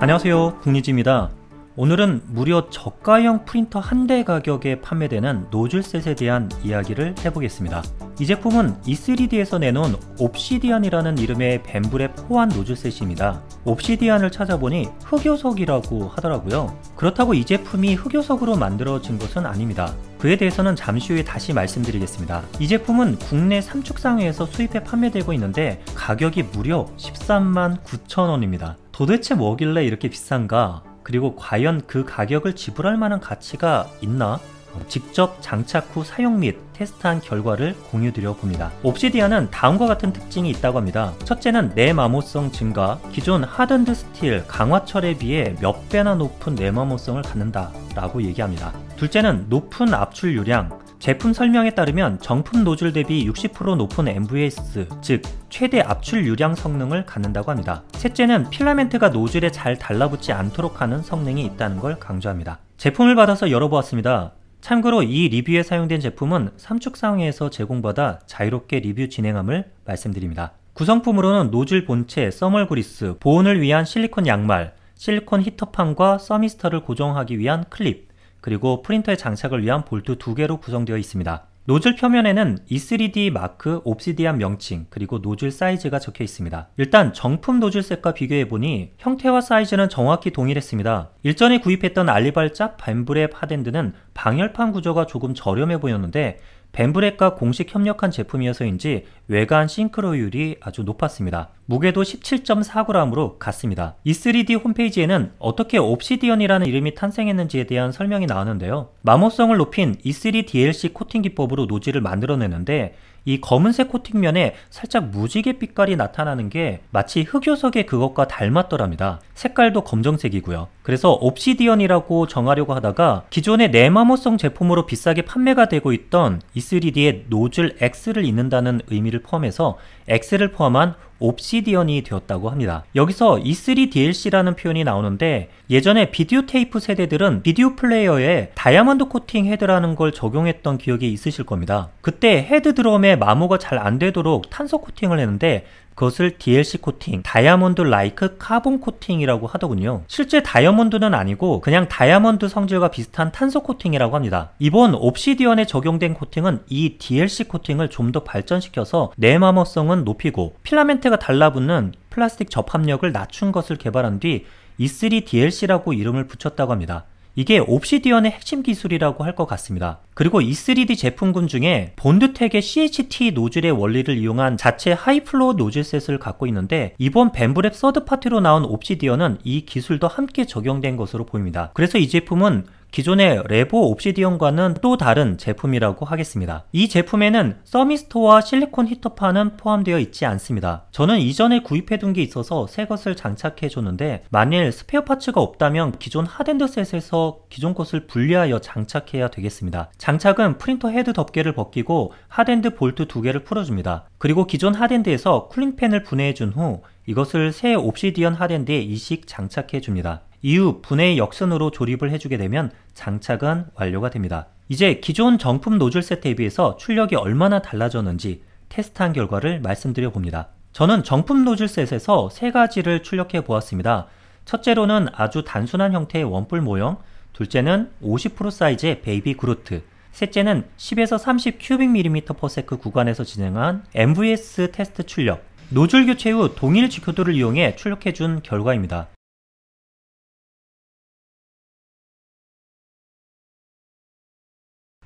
안녕하세요. 국리지입니다. 오늘은 무려 저가형 프린터 한 대 가격에 판매되는 노즐셋에 대한 이야기를 해보겠습니다. 이 제품은 E3D에서 내놓은 옵시디안이라는 이름의 벤브랩 호환 노즐셋입니다. 옵시디안을 찾아보니 흑요석이라고 하더라고요. 그렇다고 이 제품이 흑요석으로 만들어진 것은 아닙니다. 그에 대해서는 잠시 후에 다시 말씀드리겠습니다. 이 제품은 국내 삼축상회에서 수입해 판매되고 있는데 가격이 무려 13만 9천원입니다. 도대체 뭐길래 이렇게 비싼가? 그리고 과연 그 가격을 지불할 만한 가치가 있나? 직접 장착 후 사용 및 테스트한 결과를 공유드려 봅니다. ObXidian은 다음과 같은 특징이 있다고 합니다. 첫째는 내마모성 증가, 기존 hardened steel 강화철에 비해 몇 배나 높은 내마모성을 갖는다 라고 얘기합니다. 둘째는 높은 압출유량, 제품 설명에 따르면 정품 노즐 대비 60% 높은 MVS, 즉 최대 압출 유량 성능을 갖는다고 합니다. 셋째는 필라멘트가 노즐에 잘 달라붙지 않도록 하는 성능이 있다는 걸 강조합니다. 제품을 받아서 열어보았습니다. 참고로 이 리뷰에 사용된 제품은 삼축상회에서 제공받아 자유롭게 리뷰 진행함을 말씀드립니다. 구성품으로는 노즐 본체, thermal grease, 보온을 위한 실리콘 양말, 실리콘 히터판과 서미스터를 고정하기 위한 클립, 그리고 프린터의 장착을 위한 볼트 두 개로 구성되어 있습니다. 노즐 표면에는 E3D 마크 ObXidian 명칭 그리고 노즐 사이즈가 적혀 있습니다. 일단 정품 노즐셋과 비교해보니 형태와 사이즈는 정확히 동일했습니다. 일전에 구입했던 알리발짭 Bambu Lab hotend는 방열판 구조가 조금 저렴해 보였는데 벤브렉과 공식 협력한 제품이어서인지 외관 싱크로율이 아주 높았습니다. 무게도 17.4g으로 같습니다. E3D 홈페이지에는 어떻게 옵시디언이라는 이름이 탄생했는지에 대한 설명이 나왔는데요. 마모성을 높인 E3 DLC 코팅 기법으로 노즐을 만들어내는데 이 검은색 코팅면에 살짝 무지개 빛깔이 나타나는 게 마치 흑요석의 그것과 닮았더랍니다. 색깔도 검정색이고요. 그래서 옵시디언이라고 정하려고 하다가 기존의 내마모성 제품으로 비싸게 판매가 되고 있던 E3D의 노즐 X를 잇는다는 의미를 포함해서 X를 포함한 ObXidian이 되었다고 합니다. 여기서 E3 DLC라는 표현이 나오는데 예전에 비디오 테이프 세대들은 비디오 플레이어에 다이아몬드 코팅 헤드라는 걸 적용했던 기억이 있으실 겁니다. 그때 헤드 드럼에 마모가 잘 안 되도록 탄소 코팅을 했는데 그것을 DLC 코팅, diamond like carbon coating이라고 하더군요. 실제 다이아몬드는 아니고 그냥 다이아몬드 성질과 비슷한 탄소 코팅이라고 합니다. 이번 ObXidian에 적용된 코팅은 이 DLC 코팅을 좀 더 발전시켜서 내마모성은 높이고 필라멘트 가 달라붙는 플라스틱 접합력을 낮춘 것을 개발한 뒤 E3 DLC라고 이름을 붙였다고 합니다. 이게 ObXidian의 핵심 기술이라고 할 것 같습니다. 그리고 E3D 제품군 중에 Bondtech의 CHT 노즐의 원리를 이용한 자체 high flow 노즐셋을 갖고 있는데 이번 Bambu Lab third party로 나온 ObXidian은 이 기술도 함께 적용된 것으로 보입니다. 그래서 이 제품은 기존의 Revo ObXidian과는 또 다른 제품이라고 하겠습니다. 이 제품에는 서미스터와 실리콘 히터판은 포함되어 있지 않습니다. 저는 이전에 구입해둔 게 있어서 새 것을 장착해 줬는데 만일 스페어 파츠가 없다면 기존 hotend 셋에서 기존 것을 분리하여 장착해야 되겠습니다. 장착은 프린터 헤드 덮개를 벗기고 hotend 볼트 두 개를 풀어줍니다. 그리고 기존 hotend에서 cooling fan을 분해해 준 후 이것을 새 ObXidian hotend에 이식 장착해 줍니다. 이후 분해의 역순으로 조립을 해주게 되면 장착은 완료가 됩니다. 이제 기존 정품 노즐 세트에 비해서 출력이 얼마나 달라졌는지 테스트한 결과를 말씀드려 봅니다. 저는 정품 노즐 셋에서 세 가지를 출력해 보았습니다. 첫째로는 아주 단순한 형태의 원뿔 모형, 둘째는 50% 사이즈의 베이비 그루트, 셋째는 10에서 30 cubic millimeter per sec 구간에서 진행한 MVS 테스트 출력, 노즐 교체 후 동일 지표도를 이용해 출력해 준 결과입니다.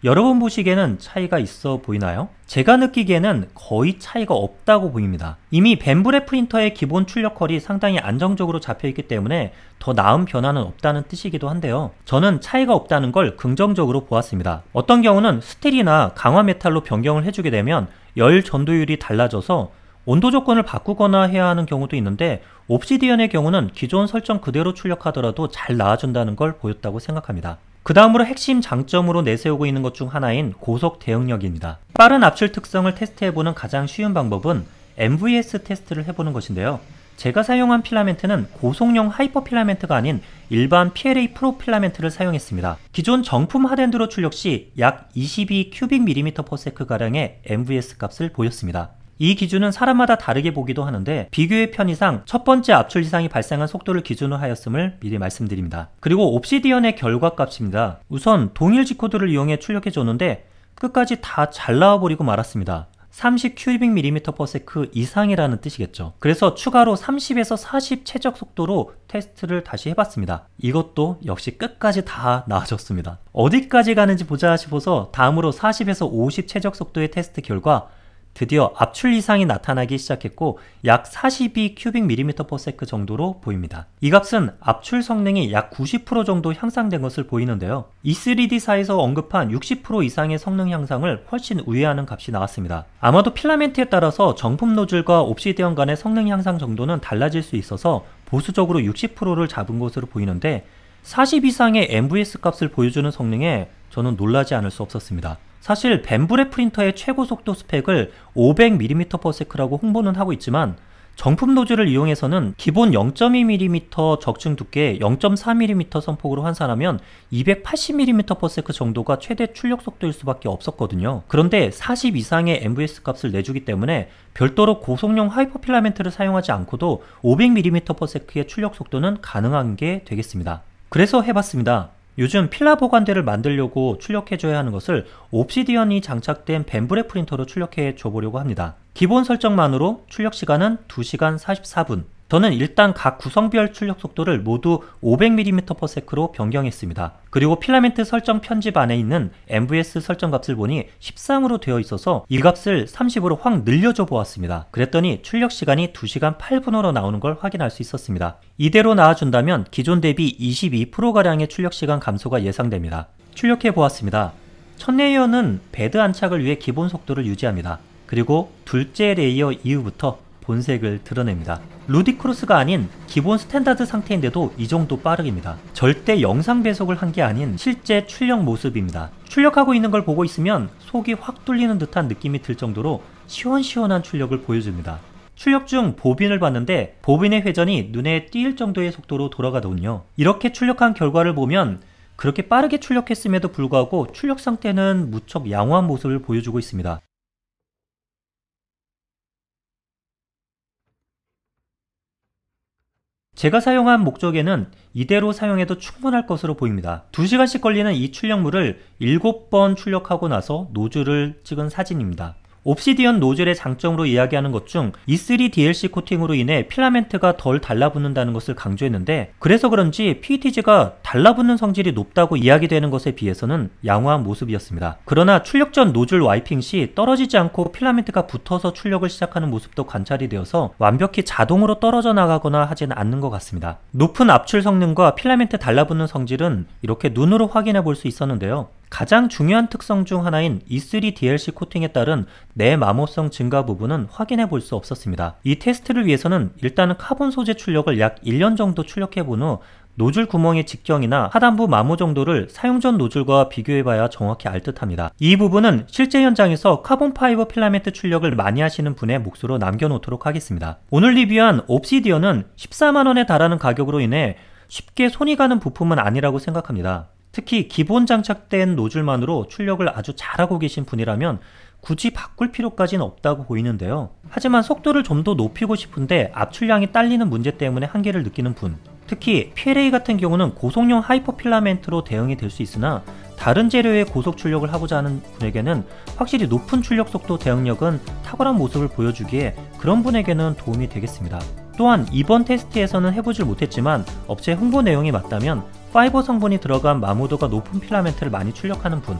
여러분 보시기에는 차이가 있어 보이나요? 제가 느끼기에는 거의 차이가 없다고 보입니다. 이미 벤브레 프린터의 기본 출력컬이 상당히 안정적으로 잡혀있기 때문에 더 나은 변화는 없다는 뜻이기도 한데요. 저는 차이가 없다는 걸 긍정적으로 보았습니다. 어떤 경우는 스틸이나 강화 메탈로 변경을 해주게 되면 열 전도율이 달라져서 온도 조건을 바꾸거나 해야 하는 경우도 있는데 ObXidian의 경우는 기존 설정 그대로 출력하더라도 잘 나와준다는 걸 보였다고 생각합니다. 그 다음으로 핵심 장점으로 내세우고 있는 것 중 하나인 고속 대응력입니다. 빠른 압출 특성을 테스트해보는 가장 쉬운 방법은 MVS 테스트를 해보는 것인데요. 제가 사용한 필라멘트는 고속용 hyper 필라멘트가 아닌 일반 PLA pro 필라멘트를 사용했습니다. 기존 정품 hotend로 출력 시 약 22 cubic millimeter per sec 가량의 MVS 값을 보였습니다. 이 기준은 사람마다 다르게 보기도 하는데 비교의 편의상 첫 번째 압출 이상이 발생한 속도를 기준으로 하였음을 미리 말씀드립니다. 그리고 옵시디언의 결과값입니다. 우선 동일 G코드를 이용해 출력해 줬는데 끝까지 다 잘 나와버리고 말았습니다. 30 큐빅 mm/s 이상이라는 뜻이겠죠. 그래서 추가로 30에서 40 최적 속도로 테스트를 다시 해봤습니다. 이것도 역시 끝까지 다 나아졌습니다. 어디까지 가는지 보자 싶어서 다음으로 40에서 50 최적 속도의 테스트 결과 드디어 압출 이상이 나타나기 시작했고 약 42 cubic millimeter per sec 정도로 보입니다. 이 값은 압출 성능이 약 90% 정도 향상된 것을 보이는데요. E3D사에서 언급한 60% 이상의 성능 향상을 훨씬 상회하는 값이 나왔습니다. 아마도 필라멘트에 따라서 정품 노즐과 ObXidian 간의 성능 향상 정도는 달라질 수 있어서 보수적으로 60%를 잡은 것으로 보이는데 40 이상의 MVS 값을 보여주는 성능에 저는 놀라지 않을 수 없었습니다. 사실 Bambu Lab 프린터의 최고 속도 스펙을 500mm/s라고 홍보는 하고 있지만 정품 노즐을 이용해서는 기본 0.2mm 적층 두께 0.4mm 선폭으로 환산하면 280mm/s 정도가 최대 출력 속도일 수밖에 없었거든요. 그런데 40 이상의 MVS 값을 내주기 때문에 별도로 고속용 hyper 필라멘트를 사용하지 않고도 500mm/s의 출력 속도는 가능한 게 되겠습니다. 그래서 해봤습니다. 요즘 필라 보관대를 만들려고 출력해줘야 하는 것을 옵시디언이 장착된 벤브레 프린터로 출력해 줘보려고 합니다. 기본 설정만으로 출력 시간은 2시간 44분, 저는 일단 각 구성별 출력 속도를 모두 500mm/s로 변경했습니다. 그리고 필라멘트 설정 편집 안에 있는 MVS 설정 값을 보니 13으로 되어 있어서 이 값을 30으로 확 늘려줘 보았습니다. 그랬더니 출력 시간이 2시간 8분으로 나오는 걸 확인할 수 있었습니다. 이대로 나와준다면 기존 대비 22%가량의 출력 시간 감소가 예상됩니다. 출력해 보았습니다. 첫 layer는 베드 안착을 위해 기본 속도를 유지합니다. 그리고 둘째 layer 이후부터 본색을 드러냅니다. ludicrous가 아닌 기본 standard 상태인데도 이 정도 빠르기입니다. 절대 영상 배속을 한 게 아닌 실제 출력 모습입니다. 출력하고 있는 걸 보고 있으면 속이 확 뚫리는 듯한 느낌이 들 정도로 시원시원한 출력을 보여줍니다. 출력 중 보빈을 봤는데 보빈의 회전이 눈에 띄일 정도의 속도로 돌아가더군요. 이렇게 출력한 결과를 보면 그렇게 빠르게 출력했음에도 불구하고 출력 상태는 무척 양호한 모습을 보여주고 있습니다. 제가 사용한 목적에는 이대로 사용해도 충분할 것으로 보입니다. 2시간씩 걸리는 이 출력물을 7번 출력하고 나서 노즐을 찍은 사진입니다. ObXidian 노즐의 장점으로 이야기하는 것 중 E3 DLC 코팅으로 인해 필라멘트가 덜 달라붙는다는 것을 강조했는데 그래서 그런지 PETG가 달라붙는 성질이 높다고 이야기되는 것에 비해서는 양호한 모습이었습니다. 그러나 출력 전 노즐 wiping 시 떨어지지 않고 필라멘트가 붙어서 출력을 시작하는 모습도 관찰이 되어서 완벽히 자동으로 떨어져 나가거나 하지는 않는 것 같습니다. 높은 압출 성능과 필라멘트 달라붙는 성질은 이렇게 눈으로 확인해 볼 수 있었는데요. 가장 중요한 특성 중 하나인 E3 DLC 코팅에 따른 내마모성 증가 부분은 확인해 볼 수 없었습니다. 이 테스트를 위해서는 일단은 카본 소재 출력을 약 1년 정도 출력해 본 후 노즐 구멍의 직경이나 하단부 마모 정도를 사용 전 노즐과 비교해봐야 정확히 알 듯합니다. 이 부분은 실제 현장에서 carbon fiber 필라멘트 출력을 많이 하시는 분의 몫으로 남겨놓도록 하겠습니다. 오늘 리뷰한 ObXidian은 14만원에 달하는 가격으로 인해 쉽게 손이 가는 부품은 아니라고 생각합니다. 특히 기본 장착된 노즐만으로 출력을 아주 잘하고 계신 분이라면 굳이 바꿀 필요까지는 없다고 보이는데요. 하지만 속도를 좀 더 높이고 싶은데 압출량이 딸리는 문제 때문에 한계를 느끼는 분 특히 PLA 같은 경우는 고속용 hyper 필라멘트로 대응이 될 수 있으나 다른 재료의 고속 출력을 하고자 하는 분에게는 확실히 높은 출력 속도 대응력은 탁월한 모습을 보여주기에 그런 분에게는 도움이 되겠습니다. 또한 이번 테스트에서는 해보질 못했지만 업체 홍보 내용이 맞다면 fiber 성분이 들어간 마모도가 높은 필라멘트를 많이 출력하는 분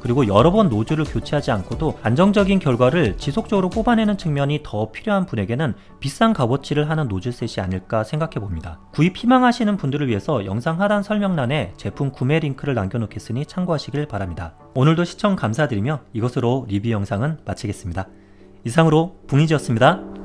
그리고 여러 번 노즐을 교체하지 않고도 안정적인 결과를 지속적으로 뽑아내는 측면이 더 필요한 분에게는 비싼 값어치를 하는 노즐셋이 아닐까 생각해 봅니다. 구입 희망하시는 분들을 위해서 영상 하단 설명란에 제품 구매 링크를 남겨놓겠으니 참고하시길 바랍니다. 오늘도 시청 감사드리며 이것으로 리뷰 영상은 마치겠습니다. 이상으로 붕이지였습니다.